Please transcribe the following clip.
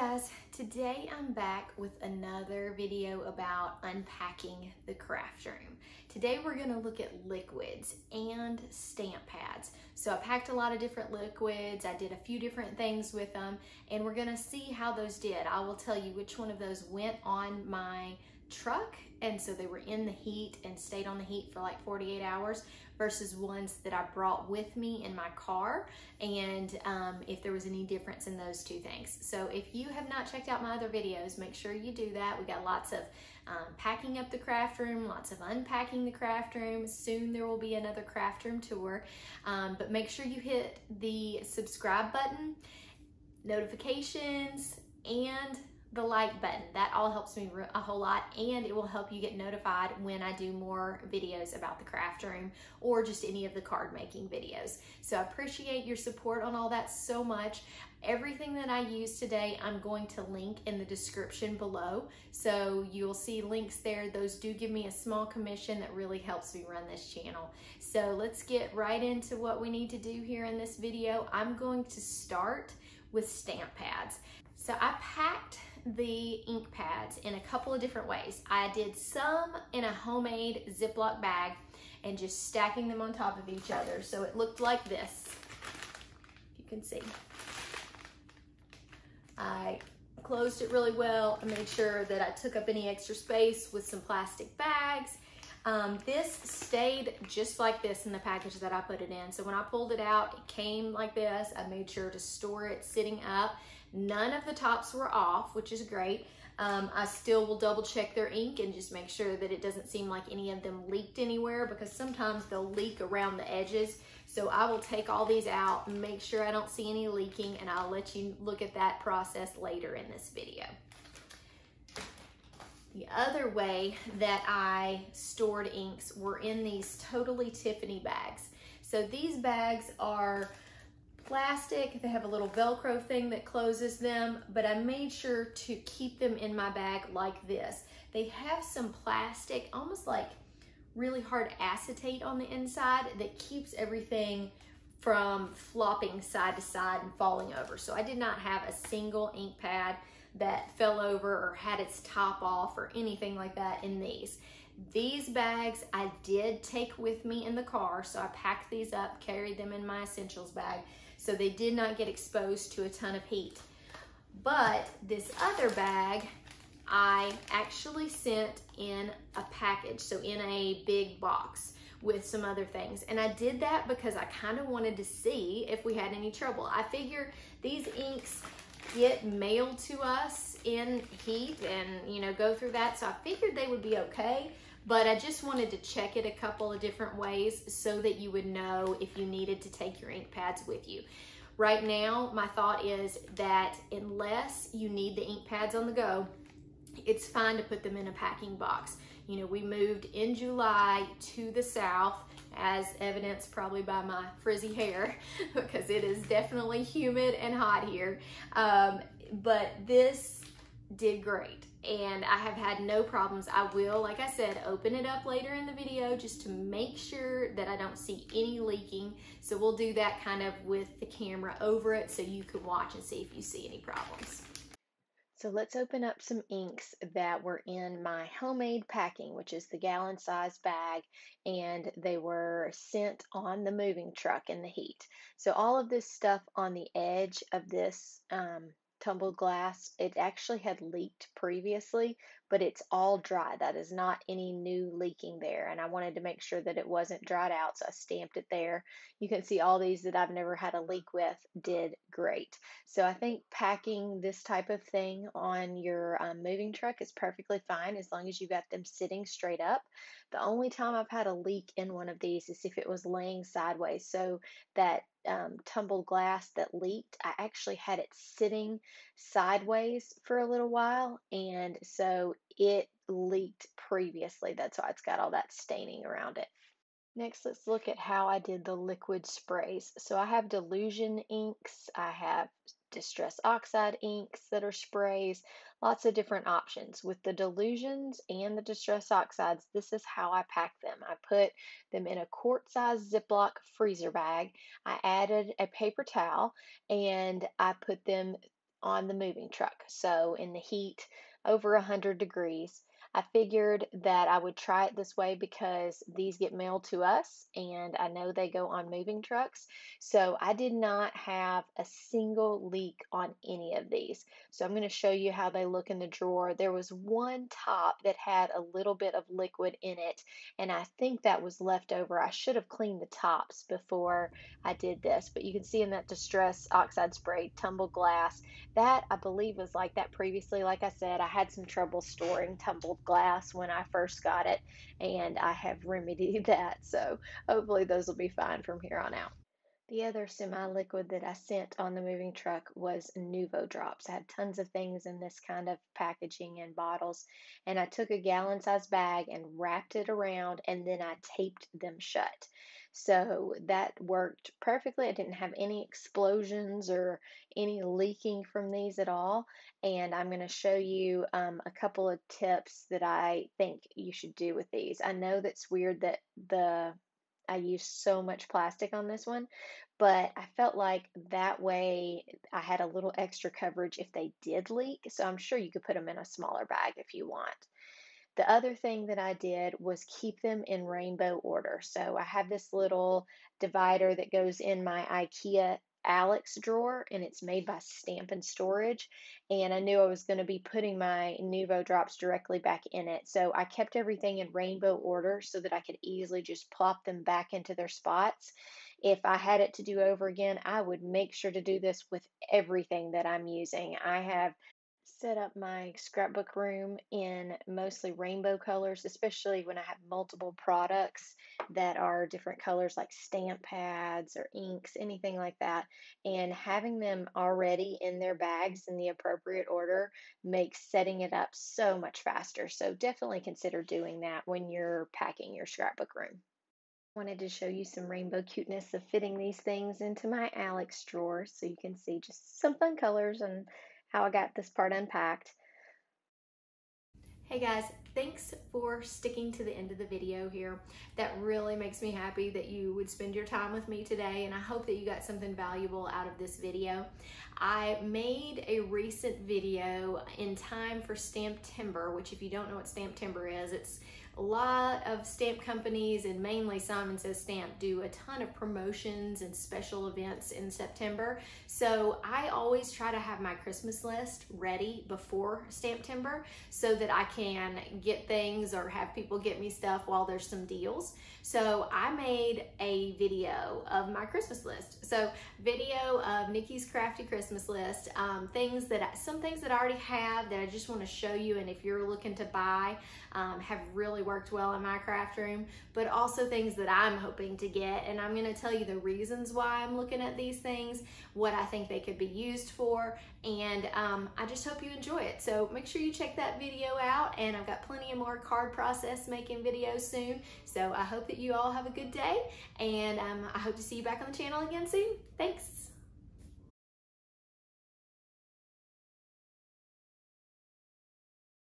guys, today I'm back with another video about unpacking the craft room. Today we're gonna look at liquids and stamp pads. So I packed a lot of different liquids, I did a few different things with them, and we're gonna see how those did. I will tell you which one of those went on my truck and so they were in the heat and stayed on the heat for like 48 hours versus ones that I brought with me in my car and um, if there was any difference in those two things. So if you have not checked out my other videos, make sure you do that. We got lots of um, packing up the craft room, lots of unpacking the craft room. Soon there will be another craft room tour, um, but make sure you hit the subscribe button, notifications, and the like button. That all helps me a whole lot and it will help you get notified when I do more videos about the craft room or just any of the card making videos. So I appreciate your support on all that so much. Everything that I use today, I'm going to link in the description below. So you'll see links there. Those do give me a small commission that really helps me run this channel. So let's get right into what we need to do here in this video. I'm going to start with stamp pads. So I packed the ink pads in a couple of different ways. I did some in a homemade Ziploc bag and just stacking them on top of each other. So it looked like this, you can see. I closed it really well. I made sure that I took up any extra space with some plastic bags. Um, this stayed just like this in the package that I put it in. So when I pulled it out, it came like this. I made sure to store it sitting up None of the tops were off, which is great. Um, I still will double check their ink and just make sure that it doesn't seem like any of them leaked anywhere because sometimes they'll leak around the edges. So I will take all these out make sure I don't see any leaking and I'll let you look at that process later in this video. The other way that I stored inks were in these Totally Tiffany bags. So these bags are plastic. They have a little Velcro thing that closes them, but I made sure to keep them in my bag like this. They have some plastic, almost like really hard acetate on the inside that keeps everything from flopping side to side and falling over. So I did not have a single ink pad that fell over or had its top off or anything like that in these. These bags I did take with me in the car, so I packed these up, carried them in my essentials bag, so they did not get exposed to a ton of heat. But this other bag, I actually sent in a package, so in a big box with some other things. And I did that because I kind of wanted to see if we had any trouble. I figure these inks get mailed to us in heat and, you know, go through that. So I figured they would be okay but I just wanted to check it a couple of different ways so that you would know if you needed to take your ink pads with you. Right now, my thought is that unless you need the ink pads on the go, it's fine to put them in a packing box. You know, we moved in July to the south as evidenced probably by my frizzy hair because it is definitely humid and hot here. Um, but this did great and I have had no problems. I will, like I said, open it up later in the video just to make sure that I don't see any leaking. So we'll do that kind of with the camera over it so you can watch and see if you see any problems. So let's open up some inks that were in my homemade packing, which is the gallon size bag, and they were sent on the moving truck in the heat. So all of this stuff on the edge of this um, tumbled glass. It actually had leaked previously, but it's all dry. That is not any new leaking there. And I wanted to make sure that it wasn't dried out, so I stamped it there. You can see all these that I've never had a leak with did great. So I think packing this type of thing on your um, moving truck is perfectly fine as long as you've got them sitting straight up. The only time I've had a leak in one of these is if it was laying sideways. So that um, tumbled glass that leaked, I actually had it sitting sideways for a little while. And so it leaked previously. That's why it's got all that staining around it. Next, let's look at how I did the liquid sprays. So I have Dylusion inks, I have Distress Oxide inks that are sprays, lots of different options. With the Dylusions and the Distress Oxides, this is how I pack them. I put them in a quart-sized Ziploc freezer bag. I added a paper towel and I put them on the moving truck. So in the heat over 100 degrees, I figured that I would try it this way because these get mailed to us and I know they go on moving trucks. So I did not have a single leak on any of these. So I'm going to show you how they look in the drawer. There was one top that had a little bit of liquid in it and I think that was left over. I should have cleaned the tops before I did this, but you can see in that Distress Oxide Spray tumbled glass, that I believe was like that previously. Like I said, I had some trouble storing tumbled glass when I first got it, and I have remedied that. So hopefully those will be fine from here on out. The other semi-liquid that I sent on the moving truck was Nuvo drops. I had tons of things in this kind of packaging and bottles, and I took a gallon size bag and wrapped it around, and then I taped them shut. So that worked perfectly. I didn't have any explosions or any leaking from these at all. And I'm going to show you um, a couple of tips that I think you should do with these. I know that's weird that the I used so much plastic on this one, but I felt like that way I had a little extra coverage if they did leak. So I'm sure you could put them in a smaller bag if you want. The other thing that I did was keep them in rainbow order. So I have this little divider that goes in my IKEA Alex drawer and it's made by Stamp-n-Storage. And I knew I was going to be putting my Nuvo drops directly back in it. So I kept everything in rainbow order so that I could easily just plop them back into their spots. If I had it to do over again, I would make sure to do this with everything that I'm using. I have set up my scrapbook room in mostly rainbow colors, especially when I have multiple products that are different colors like stamp pads or inks, anything like that. And having them already in their bags in the appropriate order makes setting it up so much faster. So definitely consider doing that when you're packing your scrapbook room wanted to show you some rainbow cuteness of fitting these things into my Alex drawer so you can see just some fun colors and how I got this part unpacked. Hey guys, thanks for sticking to the end of the video here. That really makes me happy that you would spend your time with me today and I hope that you got something valuable out of this video. I made a recent video in time for Stamptember, which if you don't know what Stamptember is, it's a lot of stamp companies and mainly Simon Says Stamp do a ton of promotions and special events in September. So I always try to have my Christmas list ready before Stamptember so that I can get things or have people get me stuff while there's some deals. So I made a video of my Christmas list. So video of Nicki's Crafty Christmas list, um, things that I, some things that I already have that I just want to show you and if you're looking to buy um, have really worked well in my craft room, but also things that I'm hoping to get. And I'm going to tell you the reasons why I'm looking at these things, what I think they could be used for, and um, I just hope you enjoy it. So make sure you check that video out and I've got plenty of more card process making videos soon. So I hope that you all have a good day and um, I hope to see you back on the channel again soon. Thanks.